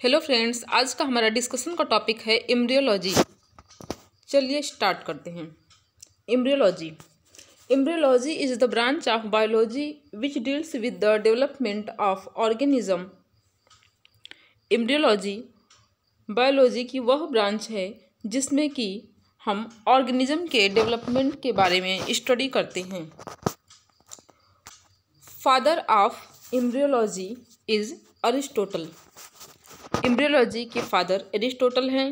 Hello friends, आज का हमारा डिस्कशन का टॉपिक है इम्ब्रियोलॉजी चलिए स्टार्ट करते हैं। Embryology embryology is the branch of biology which deals with the development of organism embryology biology की वह ब्रांच है जिसमें कि हम ऑर्गेनिज्म के डेवलपमेंट के बारे में स्टडी करते हैं। Father of embryology is Aristotle embryology के फादर एरिस्टोटल हैं।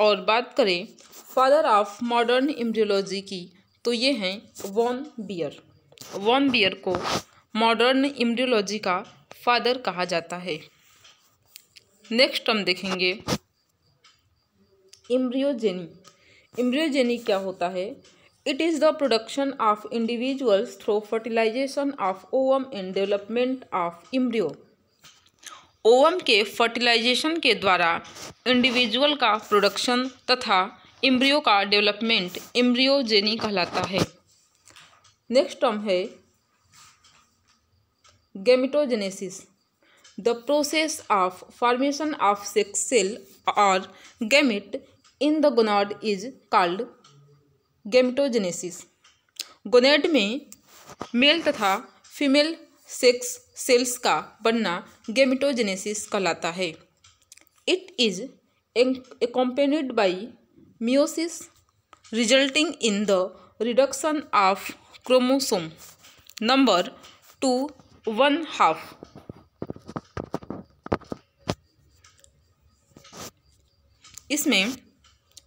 और बात करें फादर ऑफ़ मॉडर्न एम्ब्रियोलॉजी की तो ये हैं वॉन बियर। वॉन बियर को मॉडर्न एम्ब्रियोलॉजी का फादर कहा जाता है। नेक्स्ट हम देखेंगे एम्ब्रियोजेनी। एम्ब्रियोजेनी क्या होता है? It is the production of individuals through fertilisation of ovum and development of embryo ovum के फर्टिलाइजेशन के द्वारा इंडिविजुअल का प्रोडक्शन तथा इम्ब्रियो का डेवलपमेंट इम्ब्रियोजेनी कहलाता है। नेक्स्ट टर्म है gametogenesis. The process of formation of sex cell और gamete in the gonad is called gametogenesis. Gonad में मेल तथा फीमेल सेक्स सेल्स का बनना गेमिटोजेनेसिस कहलाता है। It is accompanied by meiosis resulting in the reduction of chromosome number to one half इसमें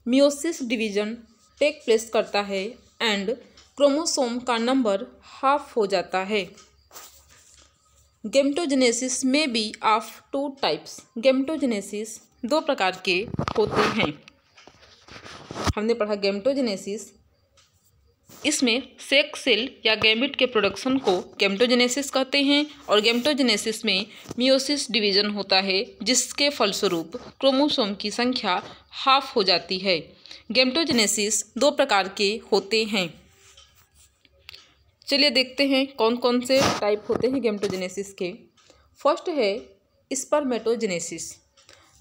meiosis division take place करता है and chromosome का नंबर हाफ़ हो जाता है। गेमटोजेनेसिस में be of two types. Gametogenesis दो प्रकार के होते हैं। हमने पढ़ा गेमटोजेनेसिस। इसमें सेक्स सेल या गैमिट के प्रोडक्शन को गेमटोजेनेसिस कहते हैं और गेमटोजेनेसिस में मियोसिस डिवीज़न होता है, जिसके फलस्वरूप क्रोमोसोम की संख्या हाफ़ हो जाती है। गेमटोजेनेसिस दो प्रकार के होते हैं। चलिए देखते हैं कौन कौन से टाइप होते हैं गेमटोजेनेसिस के। फ़र्स्ट है spermatogenesis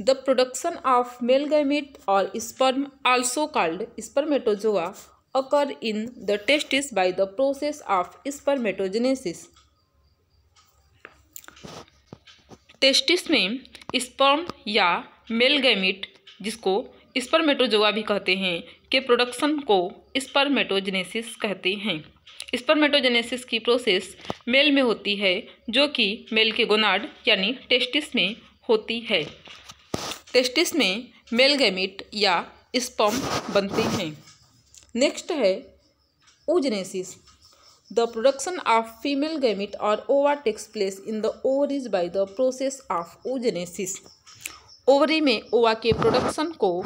the production of male gamete और sperm also called spermatozoa occur in the testis by the process of spermatogenesis testis में स्पर्म या मेल गैमिट जिसको स्पर्मेटोजोआ भी कहते हैं, के प्रोडक्शन को स्पर्मेटोजेनेसिस कहते हैं। स्पर्मेटोजेनेसिस की प्रोसेस मेल में होती है, जो कि मेल के गोनाड यानी टेस्टिस में होती है। टेस्टिस में मेल गैमिट या स्पर्म बनते हैं। नेक्स्ट है oogenesis the production of female gamete और ova place in the ovaries by the process of oogenesis ovary में ओवा के प्रोडक्शन को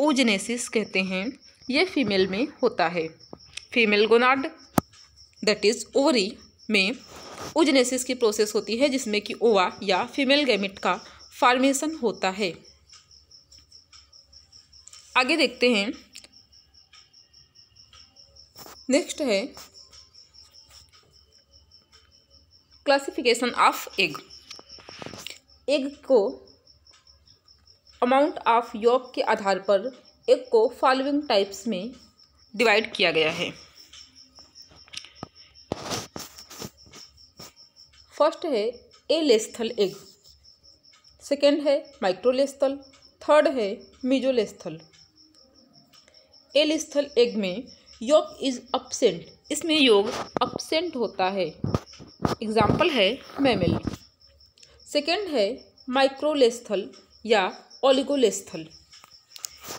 ओजेनेसिस कहते हैं। ये फीमेल में होता है। Female gonad that is ovary में ओजनेसिस की प्रोसेस होती है, जिसमें कि ओवा या फीमेल गैमिट का फॉर्मेशन होता है। आगे देखते हैं। नेक्स्ट है क्लासिफिकेशन ऑफ़ एग एग को अमाउंट ऑफ़ योग के आधार पर एग को फॉलोइंग टाइप्स में डिवाइड किया गया है। फ़र्स्ट है ए लेस्थल एग, सेकेंड है माइक्रोलेस्थल, थर्ड है मिजोलेस्थल। ए लेस्थल एग में योग इज़ अपसेंट इसमें योग अपसेंट होता है। एग्ज़ाम्पल है मैमिल। सेकेंड है माइक्रोलेस्थल या ओलिगोलेस्थल।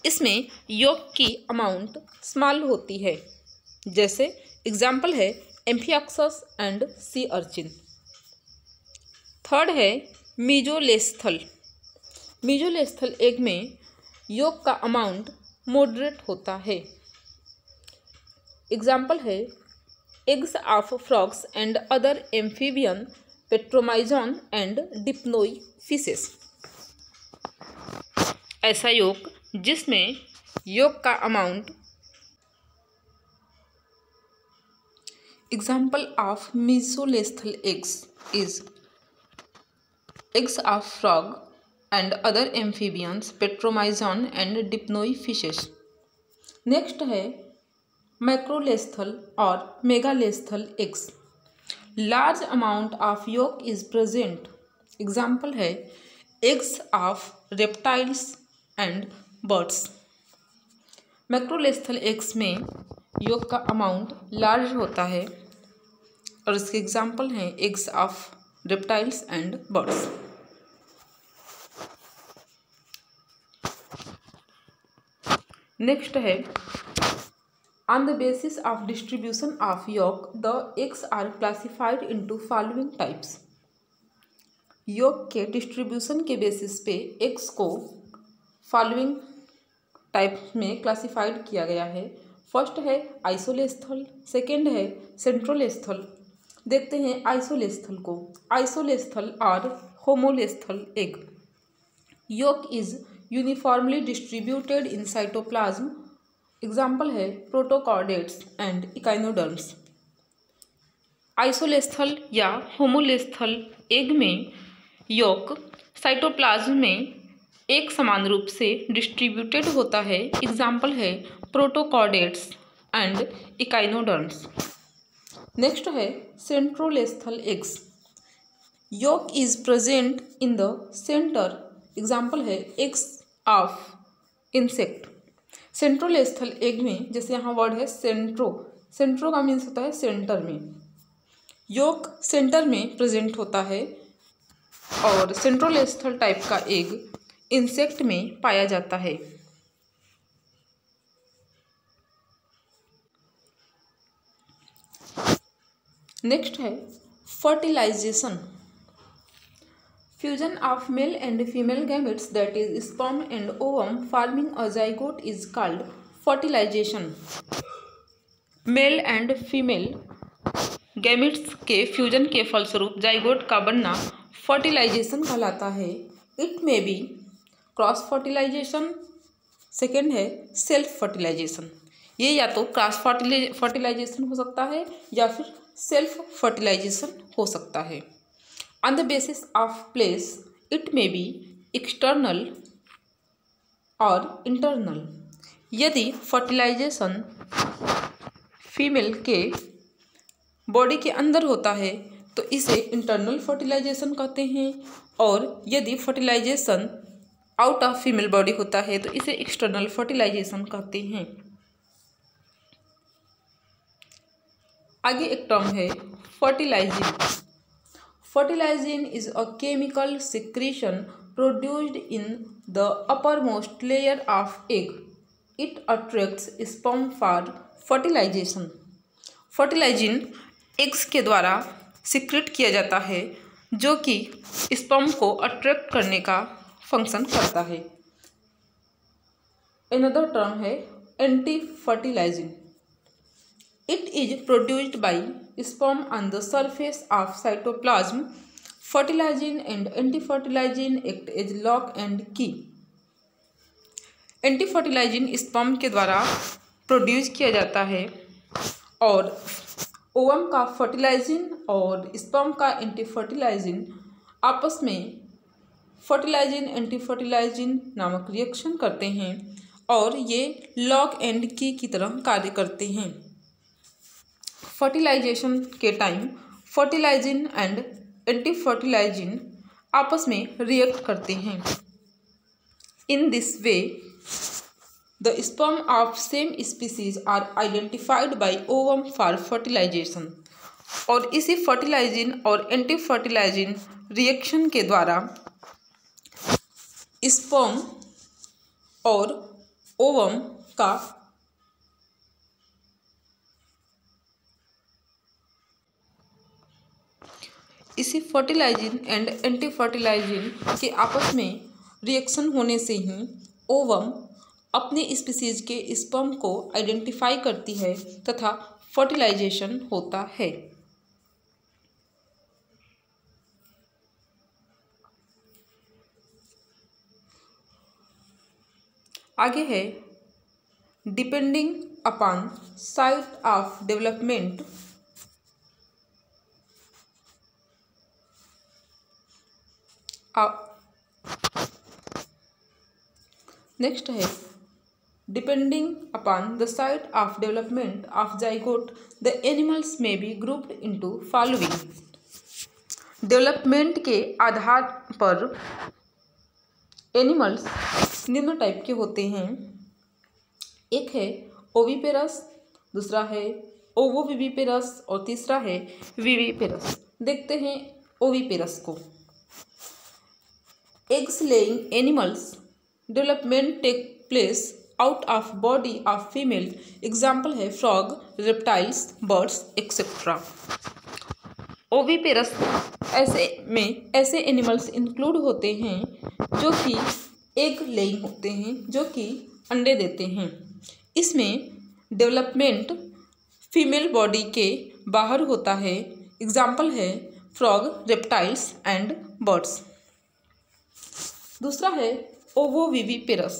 इसमें योग की अमाउंट स्मॉल होती है। जैसे एग्ज़ाम्पल है amphioxus and sea urchin third है मीजोलेस्थल। मीजोलेस्थल एग में योग का अमाउंट मॉडरेट होता है। एग्ज़ाम्पल है eggs of frogs and other amphibian Petromyzon and Dipnoi fishes ऐसा योग जिसमें योग का amount example of mesolecithal eggs is eggs of frog and other amphibians Petromyzon and Dipnoi fishes next है macrolecithal और megalecithal eggs large amount of yolk is present example है eggs of reptiles and birds macrolecithal eggs में yolk का amount large होता है और इसके example हैं eggs of reptiles and birds next है on the basis of distribution of yolk, the eggs are classified into following types yolk के distribution के बेसिस पे एग्स को फॉलोइंग टाइप में क्लासिफाइड किया गया है। फ़र्स्ट है आइसोलेस्थल सेकेंड है सेंट्रल स्थल देखते हैं आइसोलेस्थल को। आइसोलेस्थल और homolecithal egg yolk is uniformly distributed in cytoplasm example है प्रोटोकॉर्डेट्स एंड इकाइनोडर्म्स आइसोलेस्थल या होमोलेस्थल एग में योक साइटोप्लाज्म में एक समान रूप से डिस्ट्रीब्यूटेड होता है. एग्ज़ाम्पल है प्रोटोकॉर्डेट्स एंड इकाइनोडर्म्स नेक्स्ट है centrolecithal eggs yolk is present in the centre example है eggs of insect centrolecithal egg में, जैसे यहाँ वर्ड है सेंट्रो सेंट्रो का मीन्स होता है सेंटर में. योग सेंटर में प्रेजेंट होता है और सेंट्रोलेस्थल टाइप का एग इंसेक्ट में पाया जाता है. नेक्स्ट है fertilisation Of male and female gametes, that is, sperm and ovum, forming a zygote, is called fertilization. Male and female gametes के फ्यूजन के फलस्वरूप जाइगोट का बनना फर्टिलाइजेशन कहलाता है। It may be cross fertilisation second है self fertilisation ये या तो क्रॉस फर्टिलाइजेशन हो सकता है या फिर सेल्फ फर्टिलाइजेशन हो सकता है। On the basis of place, it may be external और इंटरनल यदि फर्टिलाइजेशन फीमेल के बॉडी के अंदर होता है तो इसे इंटरनल फर्टिलाइजेशन कहते हैं। और यदि fertilisation out of female body होता है तो इसे एक्सटर्नल फर्टिलाइजेशन कहते हैं। आगे एक टर्म है fertilising Fertilizing is a chemical secretion produced in the uppermost layer of egg. It attracts sperm for fertilization. Fertilizin eggs के द्वारा सिक्रेट किया जाता है जो कि स्पर्म को अट्रैक्ट करने का फ़ंक्शन करता है another term है anti fertilizing It is produced by sperm on the surface of cytoplasm. Fertilizing and anti-fertilizing act as lock and key. Anti fertilizing sperm के द्वारा प्रोड्यूस किया जाता है और ओवम का फर्टिलाइजिंग और स्पर्म का एंटी फर्टिलाइजिंग आपस में फर्टिलाइजिंग एंटी फर्टिलाइजिंग नामक रिएक्शन करते हैं और ये लॉक एंड की की तरह कार्य करते हैं फर्टिलाइजेशन के time fertilizin and anti fertilizin आपस में रिएक्ट करते हैं। In this way the sperm of same species are identified by ovum for fertilization और इसी फर्टिलाइजिन और एंटी फर्टिलाइजिन रिएक्शन के द्वारा स्पर्म और ओवम का इसी फर्टिलाइजिन एंड एंटी फर्टिलाइजिन के आपस में रिएक्शन होने से ही ओवम अपने स्पीसीज के स्पर्म को आइडेंटिफाई करती है तथा फर्टिलाइजेशन होता है। आगे है depending upon site of development next है depending upon the site of development of zygote the animals में be grouped into following development के आधार पर एनिमल्स निम्न टाइप के होते हैं। एक है ओविपेरस दूसरा है ओवोविविपेरस और तीसरा है विविपेरस देखते हैं ओविपेरस को। Eggs laying animals development take place out of body of female example है frog reptiles birds etcetera oviparous ऐसे में ऐसे एनिमल्स इंक्लूड होते हैं जो कि एग लेइंग होते हैं, जो कि अंडे देते हैं। इसमें डेवलपमेंट फीमेल बॉडी के बाहर होता है। एग्ज़ाम्पल है फ्रॉग रेप्टाइल्स एंड बर्ड्स दूसरा है ओवोविविपेरस।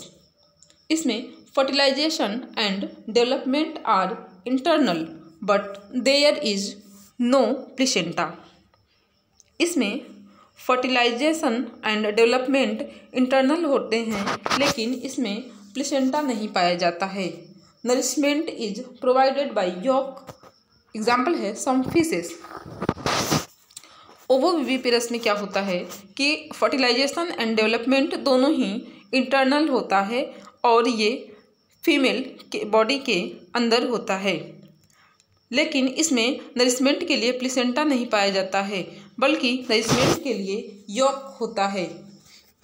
इसमें fertilization and development are internal but there is no placenta इसमें फर्टिलाइजेशन एंड डेवलपमेंट इंटरनल होते हैं, लेकिन इसमें प्लिसेंटा नहीं पाया जाता है। Nourishment is provided by yolk example है सम फिशेस ओवोविविपेरस में क्या होता है कि फर्टिलाइजेशन एंड डेवलपमेंट दोनों ही इंटरनल होता है और ये फीमेल के बॉडी के अंदर होता है। लेकिन इसमें नरिशमेंट के लिए प्लेसेंटा नहीं पाया जाता है, बल्कि नरिशमेंट के लिए यॉक होता है।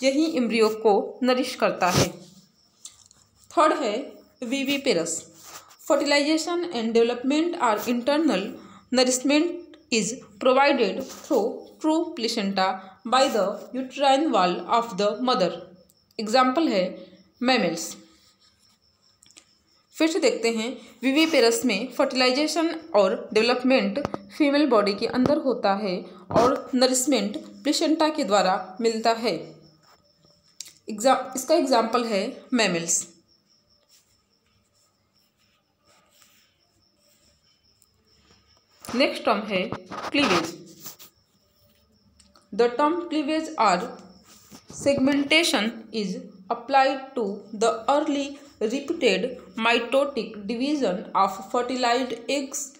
यही इम्ब्रियो को नरिश करता है। थर्ड है viviparous fertilization and development are internal nourishment is provided through true placenta by the uterine wall of the mother. Example है मैमल्स फिर से देखते हैं विवीपेरस में फर्टिलाइजेशन और डेवलपमेंट फीमेल बॉडी के अंदर होता है और नरिशमेंट प्लेसेंटा के द्वारा मिलता है. एग्ज़ाम इसका एग्ज़ाम्पल है मैमल्स नेक्स्ट टर्म है cleavage the term cleavage or segmentation is applied to the early repeated mitotic division of fertilized eggs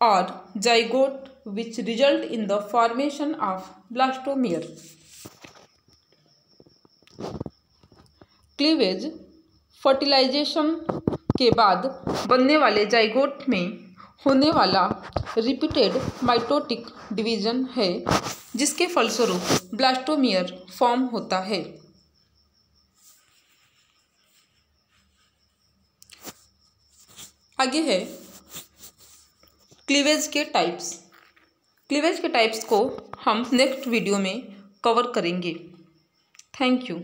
और zygote which result in the formation of blastomere cleavage fertilization के बाद बनने वाले zygote में होने वाला repeated mitotic division है, जिसके फलस्वरूप ब्लास्टोमियर फॉर्म होता है। आगे है, क्लीवेज के टाइप्स। क्लीवेज के टाइप्स को हम नेक्स्ट वीडियो में कवर करेंगे। Thank you.